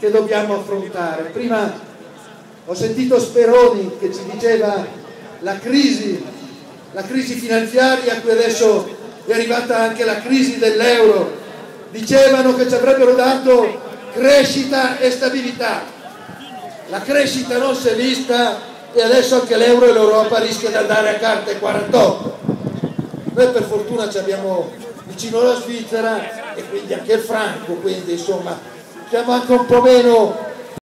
che dobbiamo affrontare. Prima ho sentito Speroni che ci diceva la crisi, la crisi finanziaria, a adesso è arrivata anche la crisi dell'euro, dicevano che ci avrebbero dato crescita e stabilità. La crescita non si è vista e adesso anche l'euro e l'Europa rischia di andare a carte 48. Noi per fortuna ci abbiamo vicino la Svizzera e quindi anche il franco, quindi insomma siamo anche un po' meno